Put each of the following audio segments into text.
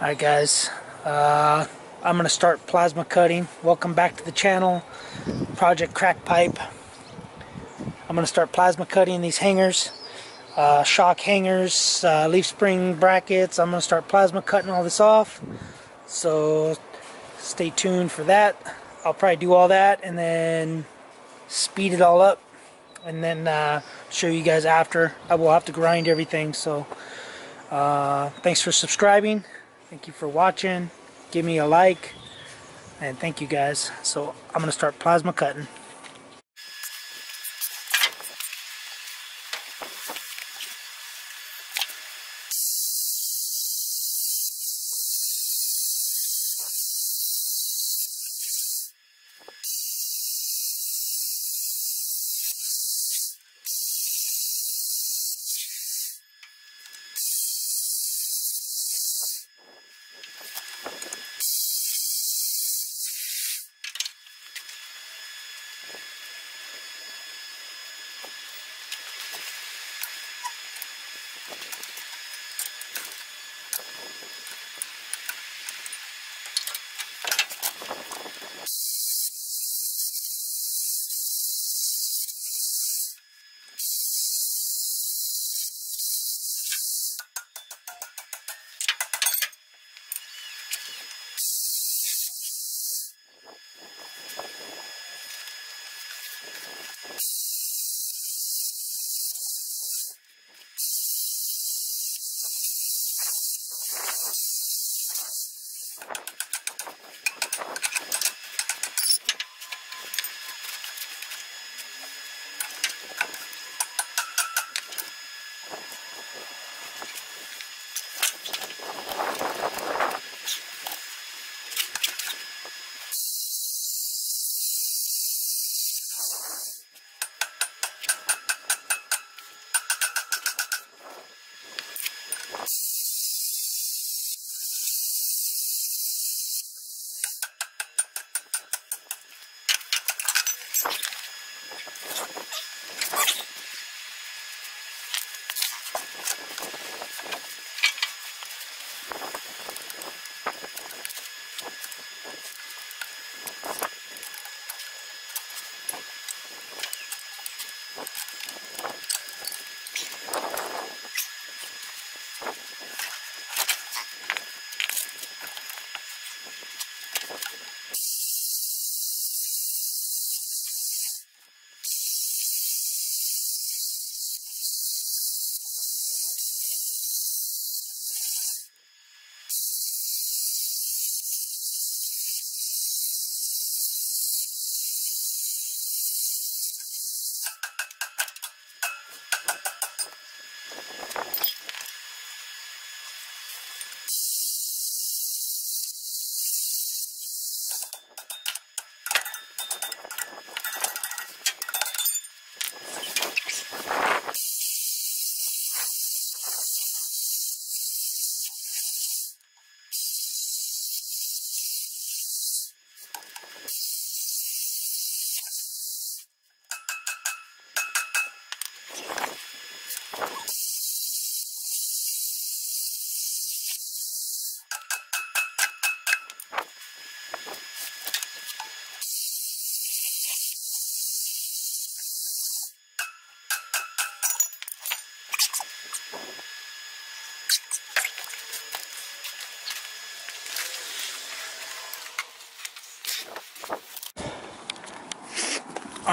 Alright guys, uh, I'm going to start plasma cutting. Welcome back to the channel, Project Crack Pipe. I'm going to start plasma cutting these hangers, uh, shock hangers, uh, leaf spring brackets. I'm going to start plasma cutting all this off. So stay tuned for that. I'll probably do all that and then speed it all up and then uh, show you guys after. I will have to grind everything. So uh, thanks for subscribing. Thank you for watching. Give me a like. And thank you guys. So I'm going to start plasma cutting.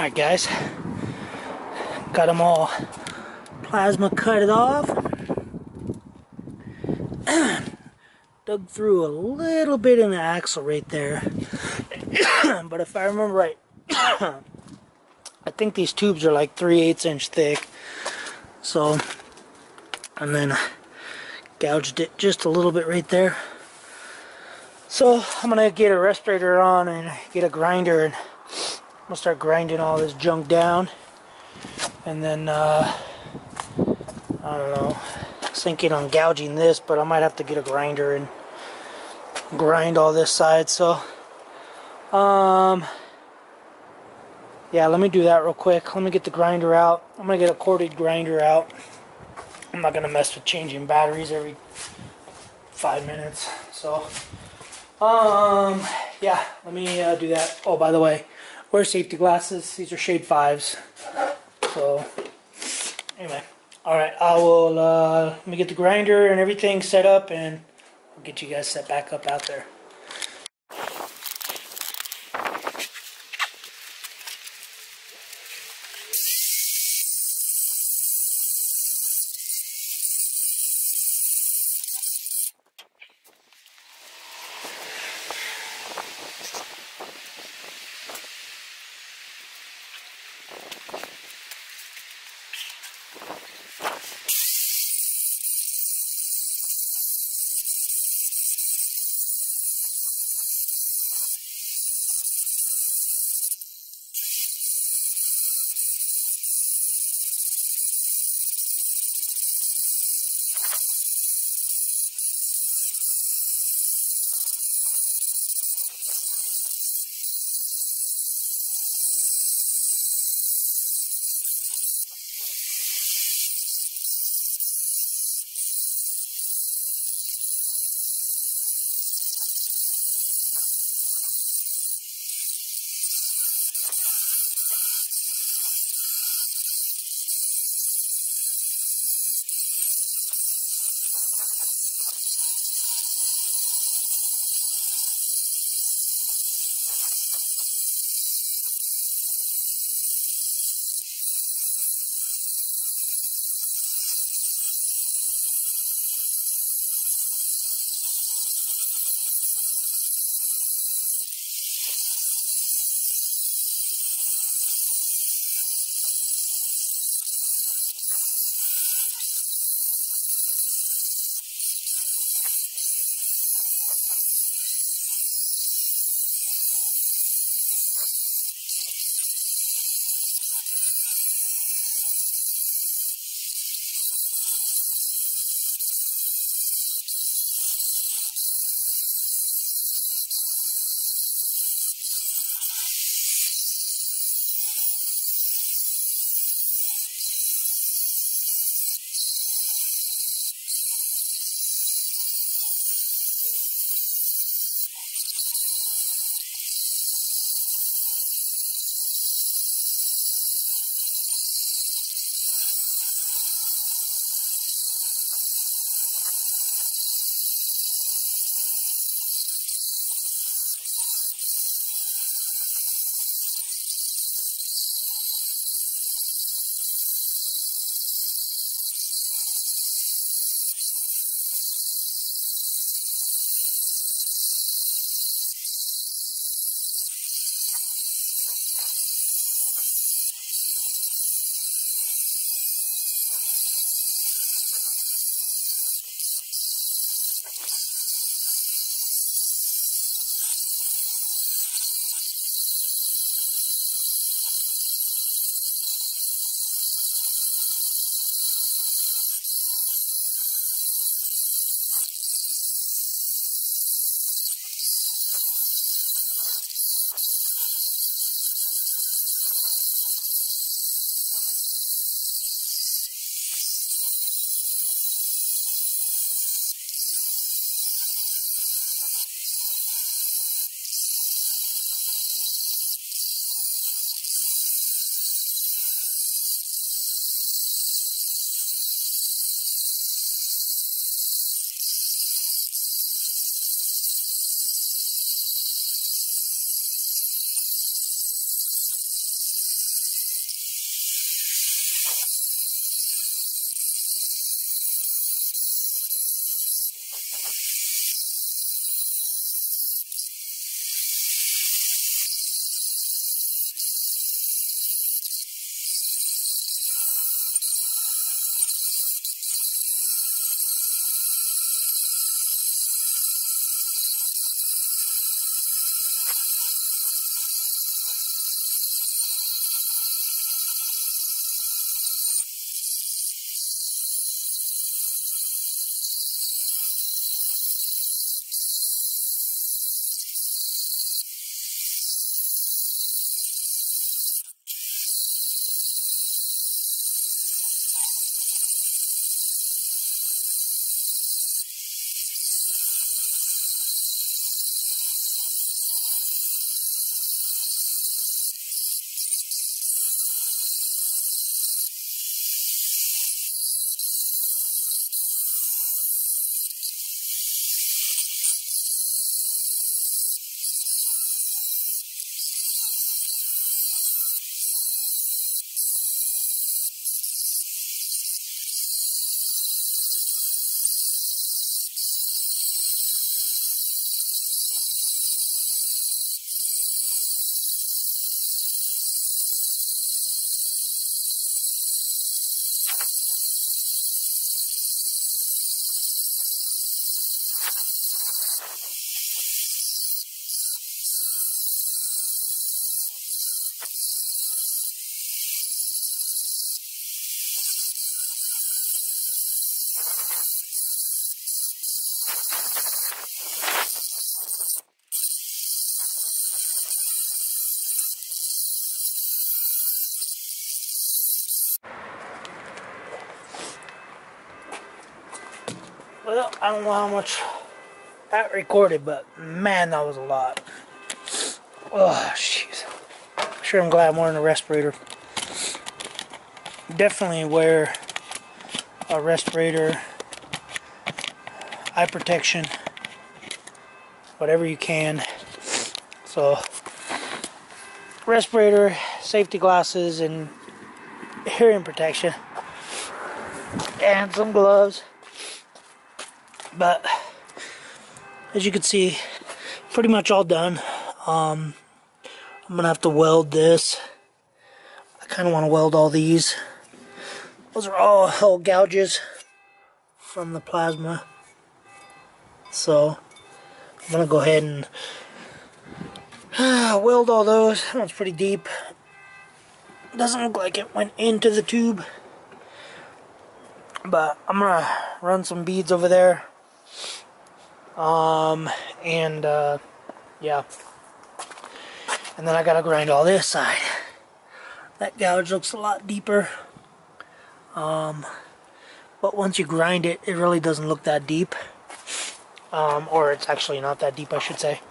Alright guys, got them all plasma cut it off. Dug through a little bit in the axle right there. but if I remember right, I think these tubes are like 3 8 inch thick. So, and then gouged it just a little bit right there. So I'm gonna get a respirator on and get a grinder and I'm gonna start grinding all this junk down. And then uh, I don't know thinking on gouging this but I might have to get a grinder and grind all this side. So um yeah let me do that real quick. Let me get the grinder out. I'm gonna get a corded grinder out. I'm not gonna mess with changing batteries every five minutes. So, um, yeah, let me uh, do that. Oh, by the way, wear safety glasses. These are shade fives. So, anyway, all right, I will, uh, let me get the grinder and everything set up and I'll get you guys set back up out there. Thank you. Well, I don't know how much that recorded, but man, that was a lot. Oh, jeez. Sure, I'm glad I'm wearing a respirator. Definitely wear a respirator, eye protection, whatever you can. So, respirator, safety glasses, and hearing protection, and some gloves. But as you can see, pretty much all done. Um, I'm gonna have to weld this. I kind of want to weld all these. Those are all hole gouges from the plasma. So I'm gonna go ahead and uh, weld all those. That one's pretty deep. Doesn't look like it went into the tube. But I'm gonna run some beads over there um, and, uh, yeah. And then I gotta grind all this side. That gouge looks a lot deeper. Um, but once you grind it, it really doesn't look that deep. Um, or it's actually not that deep, I should say.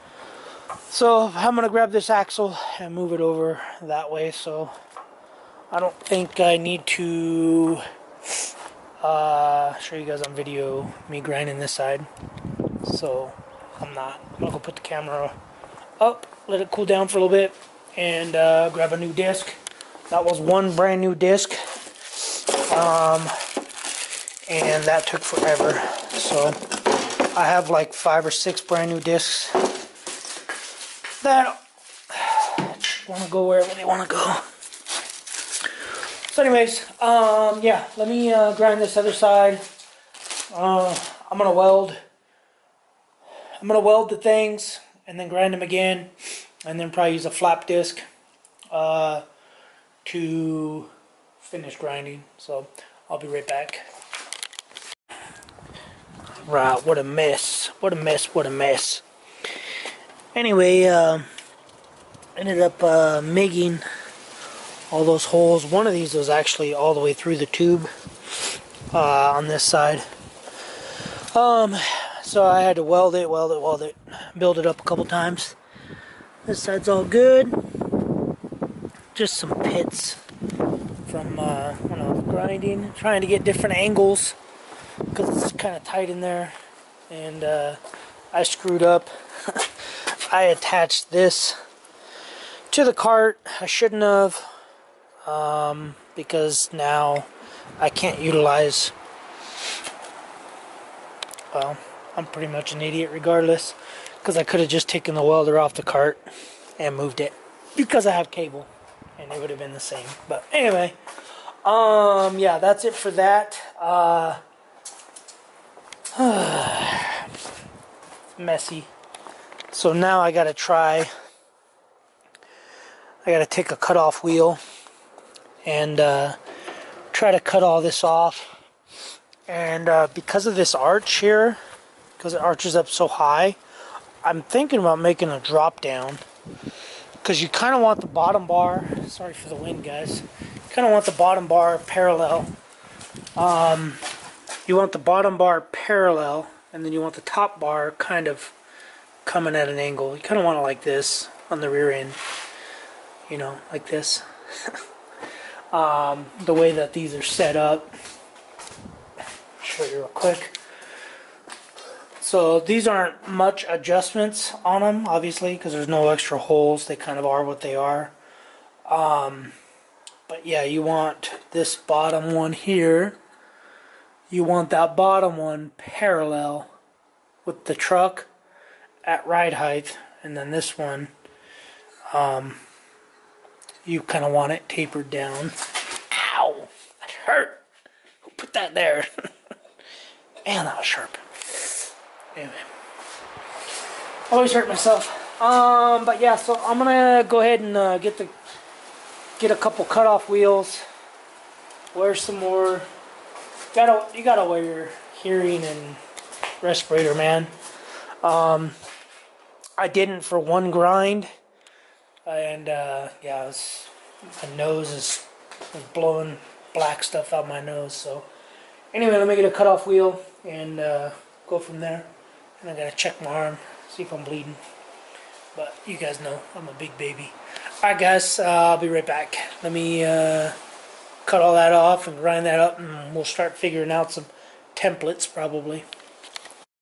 So I'm gonna grab this axle and move it over that way. So I don't think I need to uh, show you guys on video me grinding this side so I'm not. I'm gonna go put the camera up, let it cool down for a little bit, and uh, grab a new disc. That was one brand new disc, um, and that took forever. So I have like five or six brand new discs that want to go wherever they want to go. So anyways, um, yeah, let me uh, grind this other side. Uh, I'm to weld I'm to weld the things and then grind them again and then probably use a flap disc uh, to finish grinding. So I'll be right back. Right, what a mess. What a mess, what a mess. Anyway, uh, ended up uh, making all those holes. One of these was actually all the way through the tube uh, on this side. Um, so I had to weld it, weld it, weld it, build it up a couple times. This side's all good. Just some pits from uh, when I was grinding, trying to get different angles because it's kind of tight in there. And uh, I screwed up. I attached this to the cart. I shouldn't have um, because now I can't utilize well I'm pretty much an idiot regardless because I could have just taken the welder off the cart and moved it because I have cable and it would have been the same. But anyway um yeah that's it for that. Uh messy. So now I gotta try I gotta take a cut off wheel and uh, try to cut all this off. And uh, because of this arch here because it arches up so high. I'm thinking about making a drop down because you kind of want the bottom bar. Sorry for the wind, guys. Kind of want the bottom bar parallel. Um, you want the bottom bar parallel, and then you want the top bar kind of coming at an angle. You kind of want it like this on the rear end. You know, like this. um, the way that these are set up. Show you real quick. So these aren't much adjustments on them, obviously, because there's no extra holes. They kind of are what they are. Um, but yeah, you want this bottom one here. You want that bottom one parallel with the truck at ride height. And then this one, um, you kind of want it tapered down. Ow! That hurt! Who put that there? Man, that was sharp. Anyway. Always hurt myself. Um, but yeah, so I'm gonna go ahead and uh, get the get a couple cutoff wheels. Wear some more. Gotta you gotta wear your hearing and respirator, man. Um, I didn't for one grind, and uh, yeah, was, my nose is was blowing black stuff out my nose. So anyway, let me get a cutoff wheel and uh, go from there. And I gotta check my arm, see if I'm bleeding. But you guys know I'm a big baby. Alright guys, uh, I'll be right back. Let me uh, cut all that off and grind that up and we'll start figuring out some templates probably.